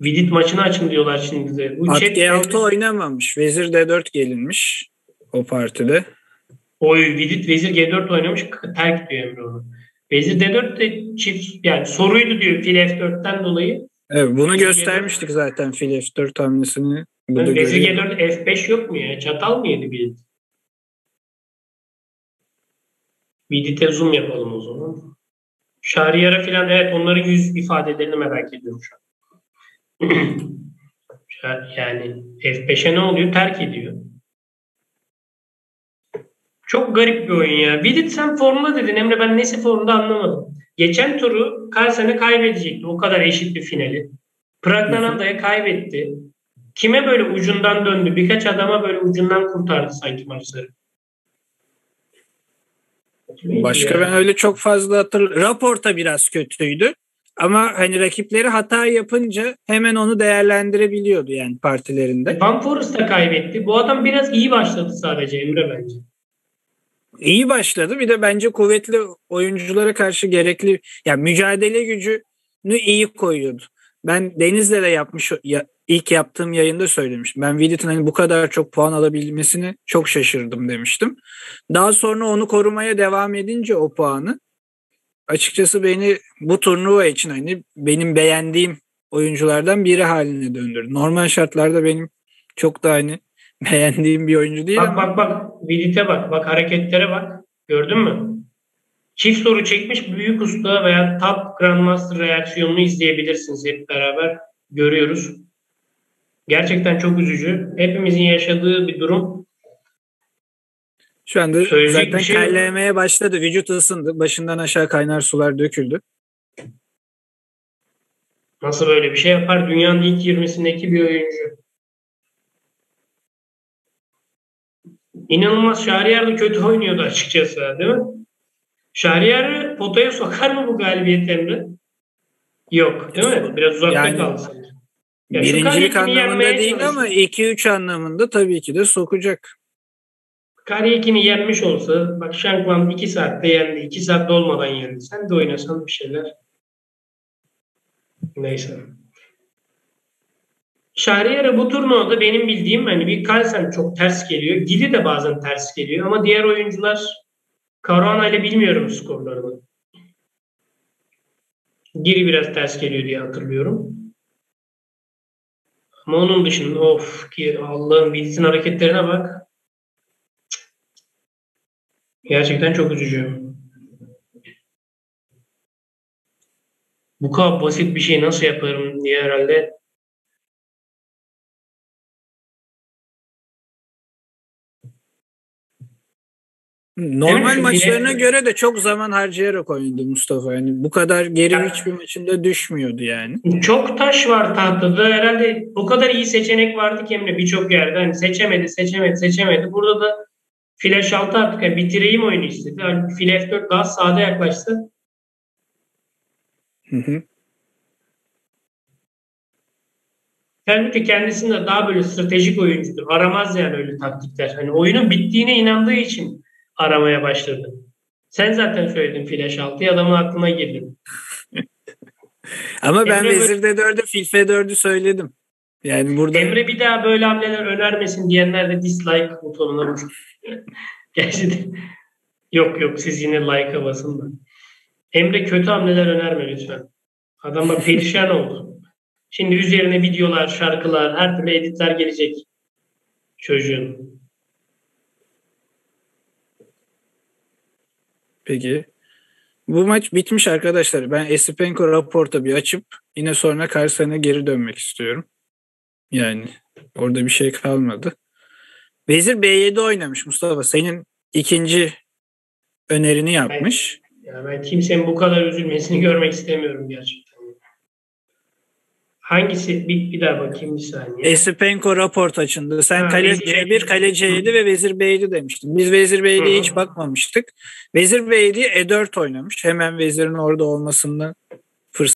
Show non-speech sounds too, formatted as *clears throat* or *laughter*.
Vidit maçını açın diyorlar şimdi de. Bu At G6 oynamamış. Vezir D4 gelinmiş o partide. Oy Vidit Vezir G4 oynamış. Terk diyor Emre onu. Vezir D4 de çift yani soruydu diyor fil F4'ten dolayı. Evet bunu Vezir göstermiştik G4. zaten fil F4 hamlesini. Yani Vezir G4 F5 yok mu ya? Çatal mı yedi Vidit? Vidit'e zoom yapalım o zaman. Şariyara filan evet onların yüz ifadelerini merak ediyorum şu an. *clears throat* yani F5'e ne oluyor? Terk ediyor. Çok garip bir oyun ya. Vidit sen formda dedin Emre ben nesi formda anlamadım. Geçen turu Carlsen'e kaybedecekti. O kadar eşit bir finali. Pragnananda'ya kaybetti. Kime böyle ucundan döndü? Birkaç adama böyle ucundan kurtardı sanki maçları. Başka ben öyle çok fazla hatırlıyorum. Raporta biraz kötüydü. Ama hani rakipleri hata yapınca hemen onu değerlendirebiliyordu yani partilerinde. Van Forest da kaybetti. Bu adam biraz iyi başladı sadece Emre bence. İyi başladı. Bir de bence kuvvetli oyunculara karşı gerekli yani mücadele gücünü iyi koyuyordu. Ben Deniz'le de yapmış ya, ilk yaptığım yayında söylemiştim. Ben Vidit'in hani bu kadar çok puan alabilmesini çok şaşırdım demiştim. Daha sonra onu korumaya devam edince o puanı açıkçası beni bu turnuva için hani benim beğendiğim oyunculardan biri haline döndürdü. Normal şartlarda benim çok da hani *laughs* beğendiğim bir oyuncu değil bak, ama. Bak bak Vidit'e bak. Bak hareketlere bak. Gördün mü? Çift soru çekmiş büyük usta veya top grandmaster reaksiyonunu izleyebilirsiniz hep beraber. Görüyoruz. Gerçekten çok üzücü. Hepimizin yaşadığı bir durum. Şu anda Söyleyecek zaten şey kellemeye başladı. Vücut ısındı. Başından aşağı kaynar sular döküldü. Nasıl böyle bir şey yapar? Dünyanın ilk 20'sindeki bir oyuncu. İnanılmaz Şahriyar da kötü oynuyordu açıkçası değil mi? Şahriyar'ı potaya sokar mı bu galibiyet Emre? Yok değil mi? Biraz uzakta yani, kaldı. Ya birincilik anlamında değil ama 2-3 anlamında tabii ki de sokacak. Kariyekini yenmiş olsa bak Shankland 2 saatte yendi. 2 saatte olmadan yendi. Sen de oynasan bir şeyler. Neyse. Şahriyar'a bu turnuvada benim bildiğim hani bir Kalsen çok ters geliyor. Gili de bazen ters geliyor ama diğer oyuncular Caruana ile bilmiyorum skorlarını. Giri biraz ters geliyor diye hatırlıyorum. Ama onun dışında of ki Allah'ın bilsin hareketlerine bak. Gerçekten çok üzücü. Bu kadar basit bir şey nasıl yaparım diye herhalde Normal evet, maçlarına göre de çok zaman harcayarak oynadı Mustafa. Yani bu kadar geri yani, hiçbir maçında düşmüyordu yani. Çok taş var tahtada. Herhalde o kadar iyi seçenek vardı ki Emre birçok yerde. Hani seçemedi, seçemedi, seçemedi. Burada da Flash 6 artık yani bitireyim oyunu istedi. Yani Fil F4 daha sağda yaklaştı. Hı hı. Halbuki kendisinde daha böyle stratejik oyuncudur. Aramaz yani öyle taktikler. Hani oyunun bittiğine inandığı için aramaya başladı. Sen zaten söyledin flash 6'yı adamın aklına girdi. *laughs* Ama ben Emre Vezir D4'ü Fil F4'ü söyledim. Yani burada Emre bir daha böyle hamleler önermesin diyenler de dislike butonuna basın. *laughs* Gerçi yok yok siz yine like'a basın da. Emre kötü hamleler önerme lütfen. Adama *laughs* perişan oldu. Şimdi üzerine videolar, şarkılar, her türlü editler gelecek çocuğun. Peki. Bu maç bitmiş arkadaşlar. Ben Esipenko raporta bir açıp yine sonra karşısına geri dönmek istiyorum. Yani orada bir şey kalmadı. Vezir B7 oynamış Mustafa. Senin ikinci önerini yapmış. Ben, ya ben kimsenin bu kadar üzülmesini görmek istemiyorum gerçekten. Hangisi? Bir, bir daha bakayım bir saniye. Esipenko raport açındı. Sen ha, kale C1, kale C7 ve Vezir B7 demiştin. Biz Vezir B7'ye hiç bakmamıştık. Vezir B7'ye E4 oynamış. Hemen Vezir'in orada olmasından